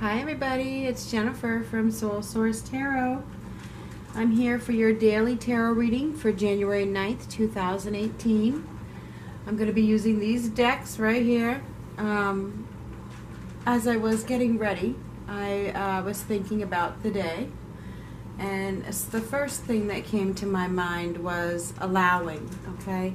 Hi, everybody. It's Jennifer from Soul Source Tarot. I'm here for your daily tarot reading for January 9th, 2018. I'm going to be using these decks right here. Um, as I was getting ready, I uh, was thinking about the day, and the first thing that came to my mind was allowing, okay?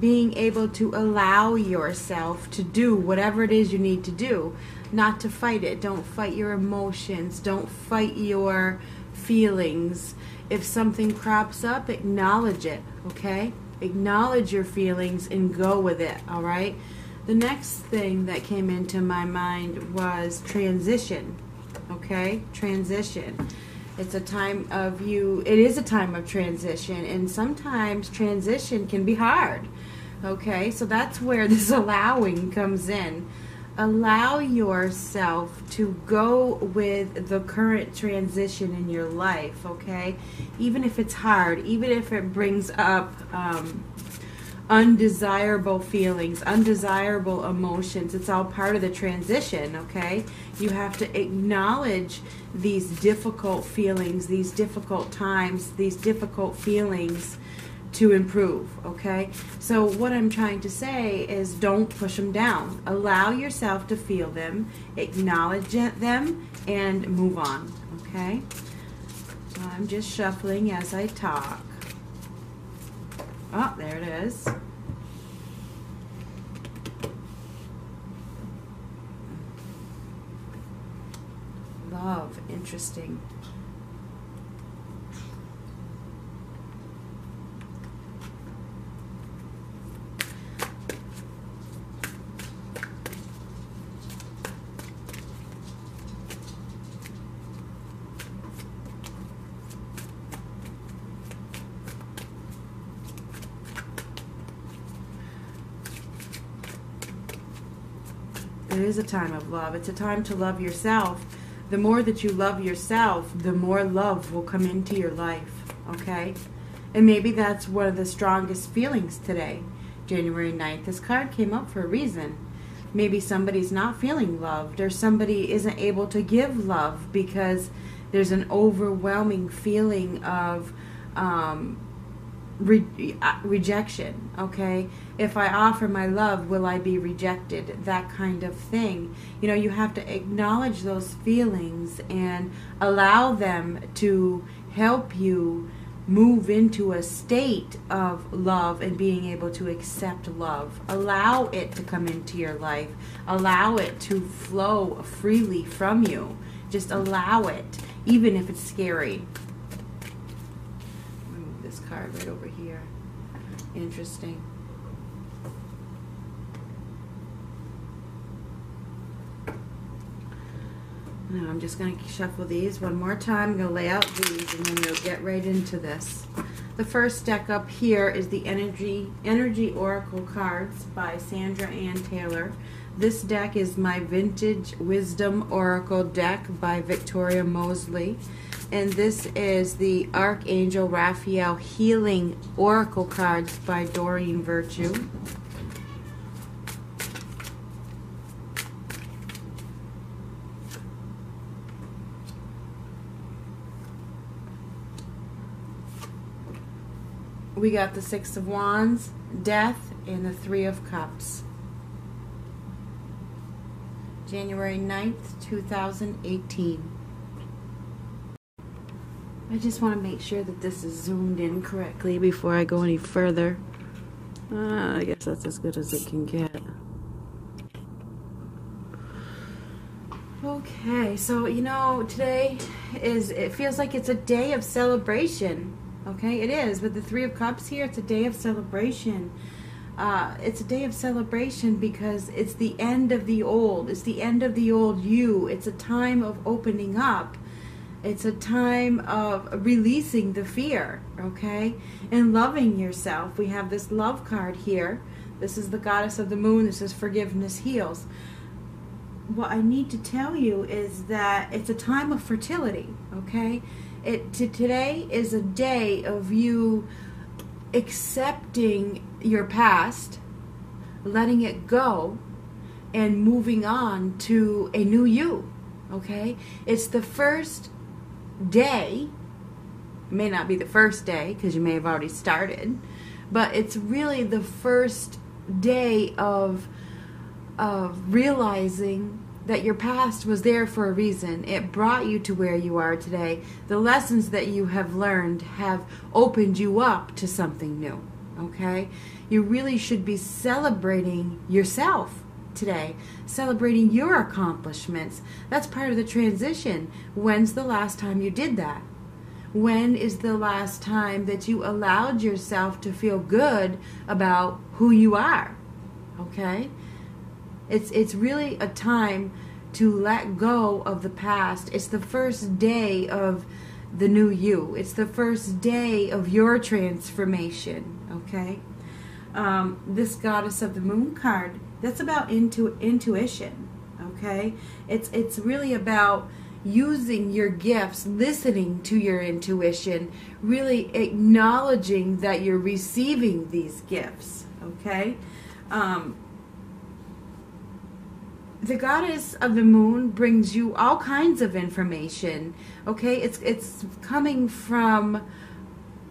Being able to allow yourself to do whatever it is you need to do, not to fight it. Don't fight your emotions, don't fight your feelings. If something crops up, acknowledge it, okay? Acknowledge your feelings and go with it, all right? The next thing that came into my mind was transition, okay? Transition. It's a time of you, it is a time of transition, and sometimes transition can be hard, okay? So that's where this allowing comes in allow yourself to go with the current transition in your life, okay? Even if it's hard, even if it brings up um, undesirable feelings, undesirable emotions, it's all part of the transition, okay? You have to acknowledge these difficult feelings, these difficult times, these difficult feelings to improve, okay? So, what I'm trying to say is don't push them down. Allow yourself to feel them, acknowledge them, and move on, okay? I'm just shuffling as I talk. Oh, there it is. Love, interesting. Is a time of love. It's a time to love yourself. The more that you love yourself, the more love will come into your life, okay? And maybe that's one of the strongest feelings today, January 9th. This card came up for a reason. Maybe somebody's not feeling loved or somebody isn't able to give love because there's an overwhelming feeling of um, re- uh, rejection, okay? If I offer my love, will I be rejected? That kind of thing. You know, you have to acknowledge those feelings and allow them to help you move into a state of love and being able to accept love. Allow it to come into your life. Allow it to flow freely from you. Just allow it, even if it's scary card right over here. Interesting. Now I'm just going to shuffle these one more time. I'm going to lay out these and then we'll get right into this. The first deck up here is the Energy Energy Oracle cards by Sandra Anne Taylor. This deck is my Vintage Wisdom Oracle deck by Victoria Mosley and this is the Archangel Raphael Healing Oracle cards by Doreen Virtue. We got the Six of Wands, Death, and the Three of Cups. January 9th, 2018. I just want to make sure that this is zoomed in correctly before I go any further. Uh, I guess that's as good as it can get. Okay, so you know, today is, it feels like it's a day of celebration. Okay, it is. With the Three of Cups here, it's a day of celebration. Uh, it's a day of celebration because it's the end of the old. It's the end of the old you. It's a time of opening up it's a time of releasing the fear, okay? And loving yourself. We have this love card here. This is the goddess of the moon. This is forgiveness heals. What I need to tell you is that it's a time of fertility, okay? It to, today is a day of you accepting your past, letting it go, and moving on to a new you Okay? It's the first day. May not be the first day because you may have already started, but it's really the first day of of realizing that your past was there for a reason. It brought you to where you are today. The lessons that you have learned have opened you up to something new. Okay? You really should be celebrating yourself today, celebrating your accomplishments. That's part of the transition. When's the last time you did that? When is the last time that you allowed yourself to feel good about who you are? Okay? It's it's really a time to let go of the past. It's the first day of the new you. It's the first day of your transformation. Okay, um, this goddess of the moon card. That's about intu- intuition. Okay, it's it's really about using your gifts, listening to your intuition, really acknowledging that you're receiving these gifts. Okay. Um, the goddess of the moon brings you all kinds of information. Okay, it's it's coming from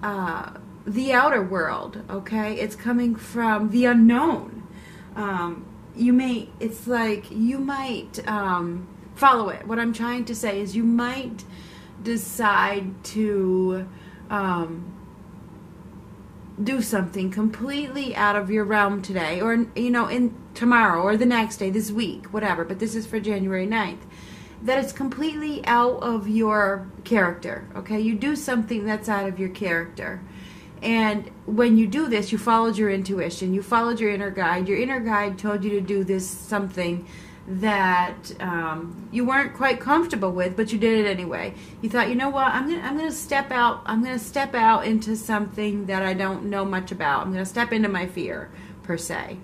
uh, the outer world. Okay, it's coming from the unknown. Um, you may. It's like you might um, follow it. What I'm trying to say is you might decide to. Um, do something completely out of your realm today or you know in tomorrow or the next day this week whatever but this is for January 9th that it's completely out of your character okay? You do something that's out of your character. And when you do this you followed your intuition you followed your inner guide your inner guide told you to do this something that um, you weren't quite comfortable with, but you did it anyway. You thought, you know what, I'm gonna I'm gonna step out. I'm gonna step out into something that I don't know much about. I'm gonna step into my fear per se,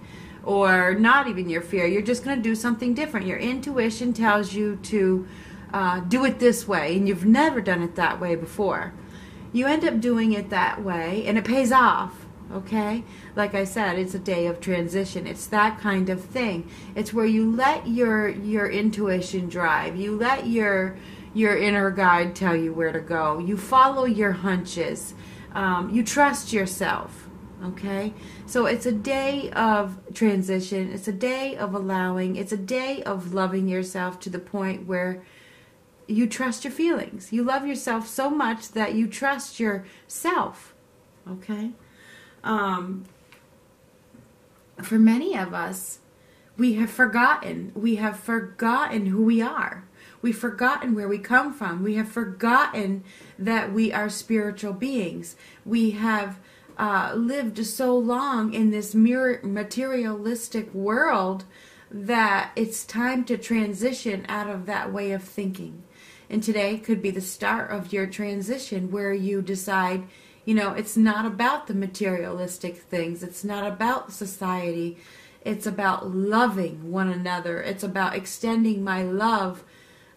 or not even your fear. You're just gonna do something different. Your intuition tells you to uh, do it this way, and you've never done it that way before. You end up doing it that way, and it pays off okay? Like i said it's a day of transition. It's that kind of thing. It's where you let your your intuition drive. You let your your inner guide tell you where to go. You follow your hunches. Um, you trust yourself. Okay? So it's a day of transition. It's a day of allowing. It's a day of loving yourself to the point where you trust your feelings. You love yourself so much that you trust yourself. Okay um, for many of us, we have forgotten. We have forgotten who we are. We've forgotten where we come from. We have forgotten that we are spiritual beings. We have uh, lived so long in this materialistic world that it's time to transition out of that way of thinking. And today could be the start of your transition where you decide you know, it's not about the materialistic things. It's not about society. It's about loving one another. It's about extending my love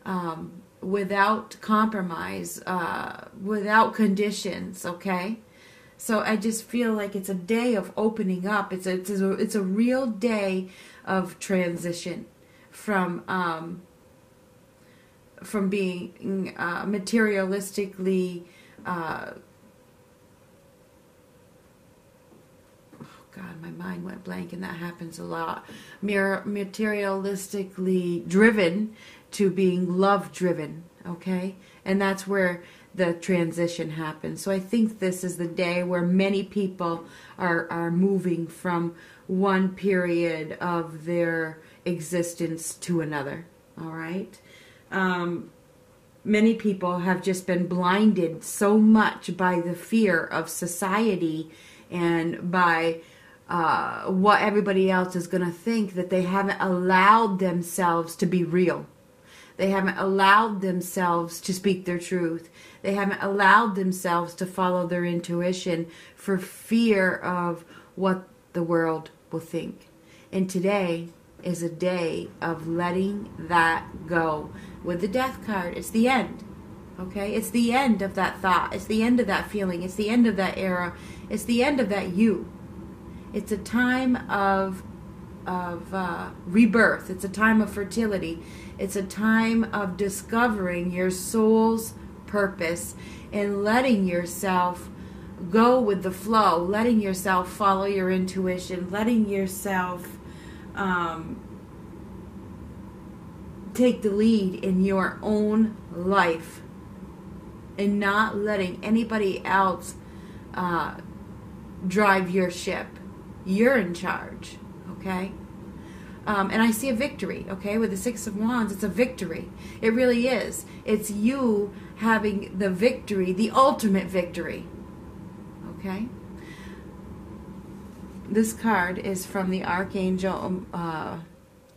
um, without compromise, uh, without conditions. Okay, so I just feel like it's a day of opening up. It's a it's a, it's a real day of transition from um, from being uh, materialistically. Uh, God, my mind went blank, and that happens a lot. Mir- materialistically driven to being love driven, okay? And that's where the transition happens. So I think this is the day where many people are, are moving from one period of their existence to another, all right? Um, many people have just been blinded so much by the fear of society and by uh, what everybody else is going to think that they haven't allowed themselves to be real. They haven't allowed themselves to speak their truth. They haven't allowed themselves to follow their intuition for fear of what the world will think. And today is a day of letting that go. With the death card, it's the end. Okay? It's the end of that thought. It's the end of that feeling. It's the end of that era. It's the end of that you. It's a time of of uh, rebirth. It's a time of fertility. It's a time of discovering your soul's purpose and letting yourself go with the flow, letting yourself follow your intuition, letting yourself um, take the lead in your own life and not letting anybody else uh, drive your ship. You're in charge, okay? Um, and I see a victory, okay? With the Six of Wands, it's a victory. It really is. It's you having the victory, the ultimate victory, okay? This card is from the Archangel um, uh,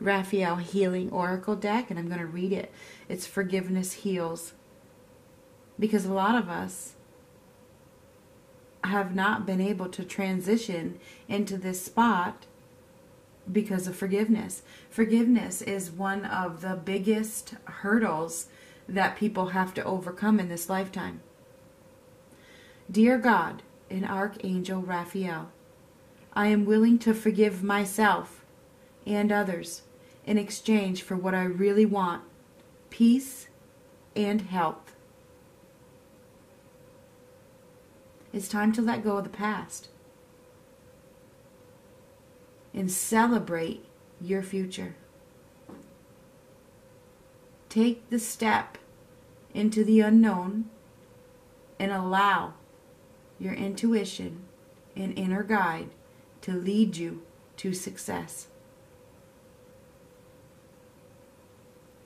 Raphael Healing Oracle deck, and I'm going to read it. It's Forgiveness Heals. Because a lot of us have not been able to transition into this spot because of forgiveness. Forgiveness is one of the biggest hurdles that people have to overcome in this lifetime. Dear God and Archangel Raphael, I am willing to forgive myself and others in exchange for what I really want peace and health. It's time to let go of the past and celebrate your future. Take the step into the unknown and allow your intuition and inner guide to lead you to success.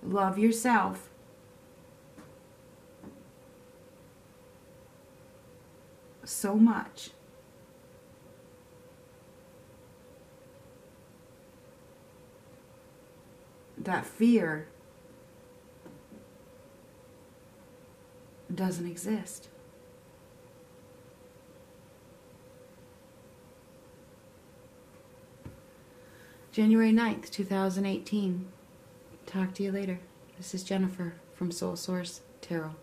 Love yourself. So much. That fear doesn't exist. January 9th, 2018. Talk to you later. This is Jennifer from Soul Source Tarot.